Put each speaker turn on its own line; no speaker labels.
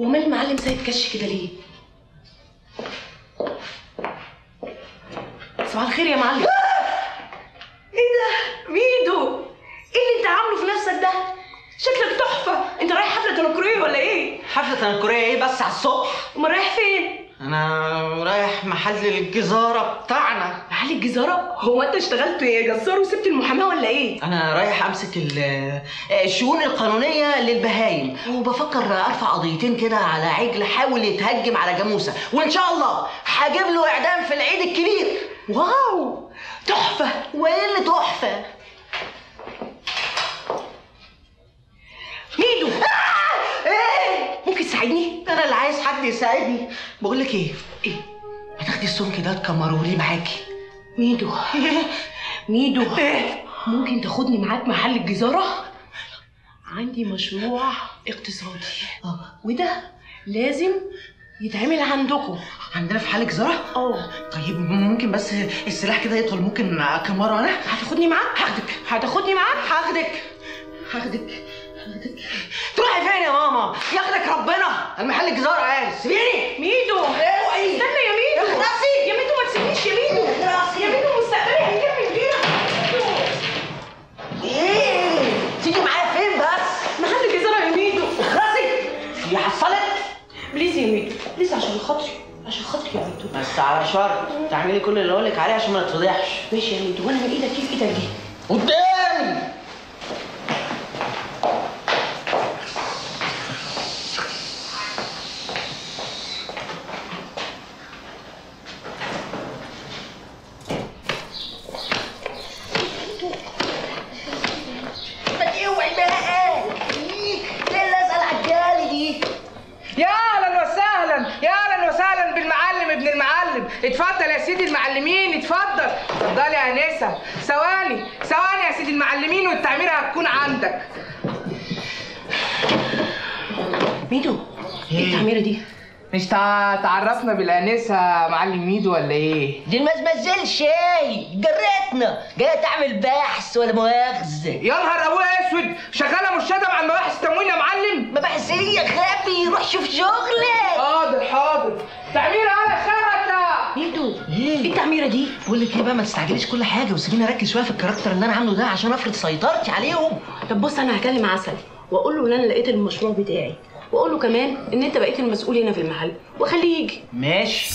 امال المعلم سيد كش كده ليه؟ صباح الخير يا معلم. إيه ده؟ ميدو إيه اللي أنت عامله في نفسك ده؟ شكلك تحفة. أنت رايح حفلة تنكرية ولا إيه؟
حفلة تنكرية إيه بس على الصبح؟
أمال رايح فين؟
أنا رايح محل الجزارة بتاعنا.
محل الجزارة؟ هو انت اشتغلت جزار وسبت المحاماة ولا إيه؟
أنا رايح أمسك ال- الشؤون القانونية للبهايم وبفكر أرفع قضيتين كده على عجل حاول يتهجم على جاموسة وإن شاء الله هجيب له إعدام في العيد الكبير.
واو! تحفة!
وايه اللي تحفة.
ميدو!
إيه؟
ممكن تساعدني؟
أنا اللي عايز حد يساعدني. بقول لك إيه؟
إيه؟
ما تاخدي السمك ده تكمروا لي معاكي.
ميدو. ميدو. ممكن تاخدني معاك محل الجزارة؟ عندي مشروع اقتصادي. وده لازم يتعمل عندكم.
عندنا في حال جزارة؟
آه.
طيب ممكن بس السلاح كده يدخل ممكن اكمره أنا؟
هتاخدني معاك؟
هاخدك.
هتاخدني معاك؟
هاخدك. هاخدك. هاخدك. تروحي فين يا ماما؟ ياخدك ربنا. المحل الجزارة قال سيبيني.
خاطري عشان خاطري يا ميدو
بس على شرط تعملي كل اللي اقولك عليه عشان ما نتفضحش
ماشي يا ميدو وأنا من إيدك كيف إيدك دي
قدامي ما توعي بقى إيه اللي اسال على الجالي دي
يا أهلا وسهلا يا أهلا وسهلا بالمعلم ابن المعلم اتفضل يا سيدي المعلمين اتفضل. اتفضل يا انسه ثواني ثواني يا سيدي المعلمين والتعميره هتكون عندك.
ميدو إيه التعميرة دي؟
مش تع- تعرفنا بالانسه معلم ميدو ولا إيه؟
دي المزمزل شاي. جرتنا جاية تعمل بحث ولا مؤاخذة؟
يا نهار ابويا أسود. شغالة مرشده مع المباحث تموين يا معلم.
مباحث إيه يا غبي؟ روح شوف شغلك.
حاضر حاضر. تعميره خيرك
ميدو إيه؟ التعميرة دي؟
بقول لك إيه بقى ما تستعجليش كل حاجة وسيبيني أركز شوية في الكاركتر اللي أنا عامله ده عشان أفرض سيطرتي عليهم.
طب بص أنا هكلم عسل وأقول له إن أنا لقيت المشروع بتاعي وأقول له كمان إن أنت بقيت المسؤول هنا في المحل وأخليه يجي.
ماشي.